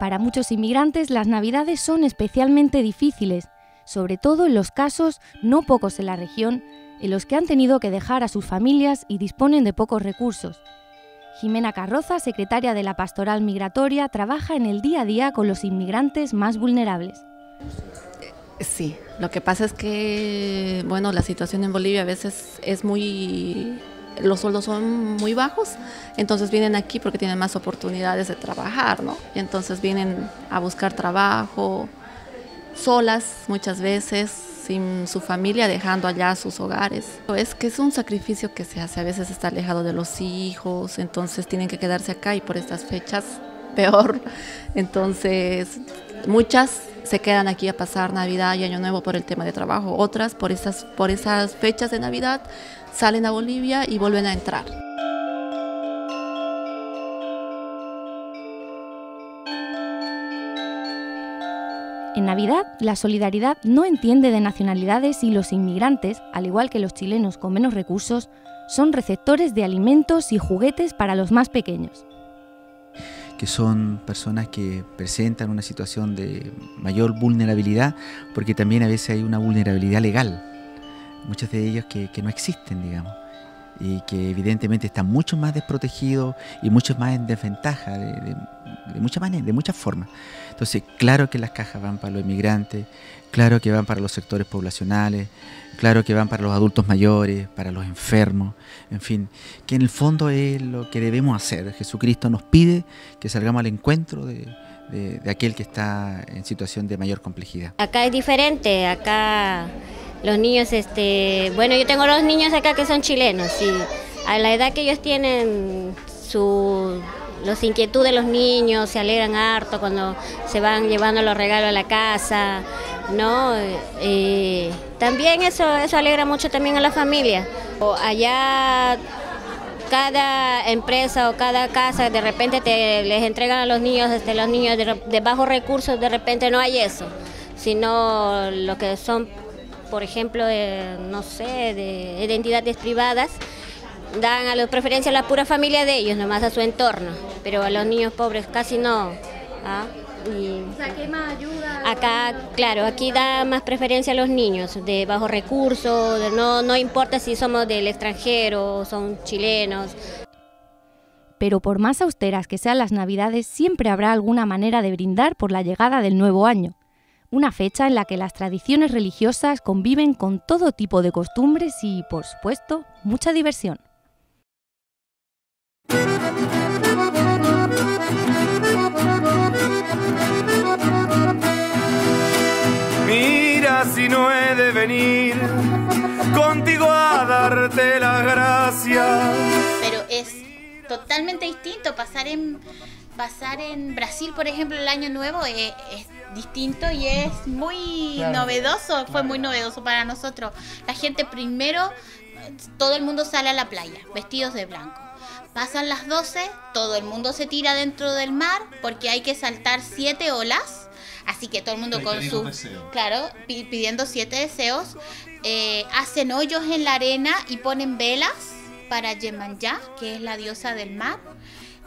Para muchos inmigrantes las navidades son especialmente difíciles, sobre todo en los casos, no pocos en la región, en los que han tenido que dejar a sus familias y disponen de pocos recursos. Jimena Carroza, secretaria de la Pastoral Migratoria, trabaja en el día a día con los inmigrantes más vulnerables. Sí, lo que pasa es que, bueno, la situación en Bolivia a veces es muy los sueldos son muy bajos, entonces vienen aquí porque tienen más oportunidades de trabajar, ¿no? Y entonces vienen a buscar trabajo solas muchas veces, sin su familia, dejando allá sus hogares. Es que es un sacrificio que se hace, a veces está alejado de los hijos, entonces tienen que quedarse acá y por estas fechas peor. Entonces, muchas se quedan aquí a pasar Navidad y Año Nuevo por el tema de trabajo, otras por esas, por esas fechas de Navidad salen a Bolivia y vuelven a entrar. En Navidad, la solidaridad no entiende de nacionalidades y los inmigrantes, al igual que los chilenos con menos recursos, son receptores de alimentos y juguetes para los más pequeños. Que son personas que presentan una situación de mayor vulnerabilidad, porque también a veces hay una vulnerabilidad legal muchos de ellos que, no existen, digamos, y que evidentemente están mucho más desprotegidos y mucho más en desventaja de, muchas maneras, de muchas formas. Entonces, claro que las cajas van para los inmigrantes, claro que van para los sectores poblacionales, claro que van para los adultos mayores, para los enfermos, en fin, que en el fondo es lo que debemos hacer. Jesucristo nos pide que salgamos al encuentro de, de aquel que está en situación de mayor complejidad. Acá es diferente, acá los niños, este, bueno, yo tengo dos niños acá que son chilenos y a la edad que ellos tienen su los inquietudes de los niños, se alegran harto cuando se van llevando los regalos a la casa, ¿no? Eh, también eso, eso alegra mucho también a la familia. allá cada empresa o cada casa de repente te, les entregan a los niños, este, los niños de, de bajos recursos, de repente no hay eso, sino lo que son por ejemplo, no sé, de identidades privadas, dan a los preferencia a la pura familia de ellos, nomás a su entorno, pero a los niños pobres casi no. ¿ah? más ayuda? Acá, claro, aquí da más preferencia a los niños de bajo recursos, no, no importa si somos del extranjero, son chilenos. Pero por más austeras que sean las navidades, siempre habrá alguna manera de brindar por la llegada del nuevo año una fecha en la que las tradiciones religiosas conviven con todo tipo de costumbres y, por supuesto, mucha diversión. Venir contigo a darte las gracias. Pero es totalmente distinto pasar en pasar en Brasil, por ejemplo, el año nuevo es, distinto y es muy novedoso, fue muy novedoso para nosotros. La gente primero, todo el mundo sale a la playa, vestidos de blanco. Pasan las 12, todo el mundo se tira dentro del mar porque hay que saltar siete olas. Así que todo el mundo con su... Claro, pidiendo siete deseos. Eh, hacen hoyos en la arena y ponen velas para Yemanja, que es la diosa del mar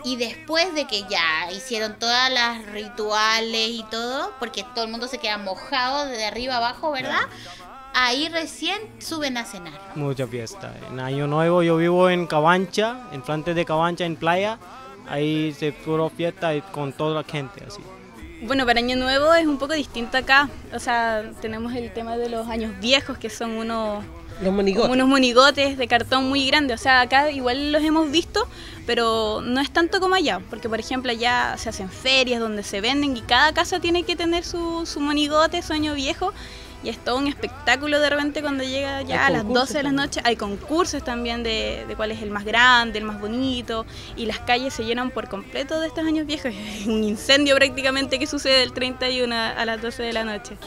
y después de que ya hicieron todas las rituales y todo, porque todo el mundo se queda mojado de arriba abajo, ¿verdad? Ahí recién suben a cenar. Mucha fiesta. En Año Nuevo yo vivo en Cabancha, en frente de Cabancha, en playa. Ahí se puro fiesta con toda la gente así. Bueno, para Año Nuevo es un poco distinto acá. O sea, tenemos el tema de los años viejos, que son unos unos monigotes de cartón muy grandes. O sea, acá igual los hemos visto, pero no es tanto como allá. Porque, por ejemplo, allá se hacen ferias donde se venden y cada casa tiene que tener su, su monigote, sueño viejo. Y es todo un espectáculo de repente cuando llega ya a las 12 de la noche. Hay concursos también de, de, cuál es el más grande, el más bonito. Y las calles se llenan por completo de estos años viejos. Es un incendio prácticamente que sucede el 31 a las 12 de la noche.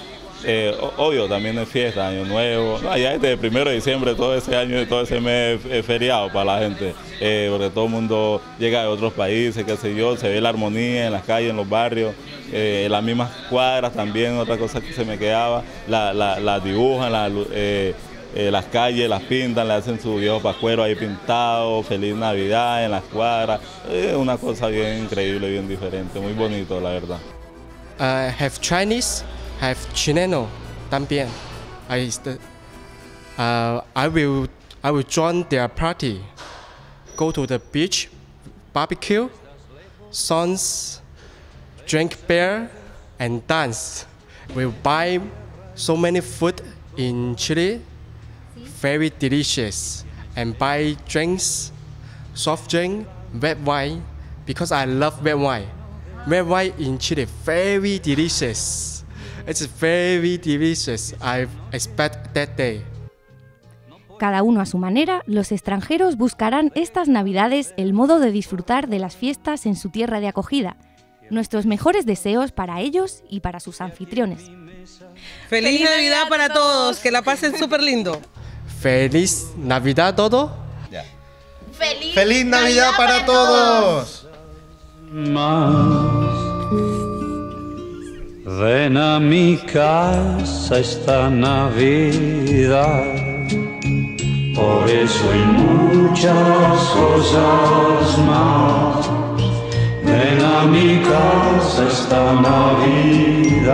Eh, obvio, también es fiesta, año nuevo. No, ya este primero de diciembre, todo ese año, todo ese mes es feriado para la gente, eh, porque todo el mundo llega de otros países, qué sé yo, se ve la armonía en las calles, en los barrios, eh, en las mismas cuadras también, otra cosa que se me quedaba, la, las dibujan, las calles las pintan, le hacen su viejo pascuero ahí pintado, feliz Navidad en las cuadras, una cosa bien increíble, bien diferente, muy bonito la verdad. uh, have Chinese, have Chileno también. I, uh, I will I will join their party, go to the beach, barbecue, songs, drink beer, and dance. We'll buy so many food in Chile, very delicious, and buy drinks, soft drink, red wine, because I love red wine. Red wine in Chile, very delicious. It's very delicious. I expect that day. Cada uno a su manera, los extranjeros buscarán estas Navidades el modo de disfrutar de las fiestas en su tierra de acogida. Nuestros mejores deseos para ellos y para sus anfitriones. Feliz Navidad para todos, que la pasen súper lindo. Feliz Navidad todo. Feliz, Feliz Navidad, para, todos. Ven a mi casa esta Navidad, por eso hay muchas cosas más. Ven a mi casa esta Navidad,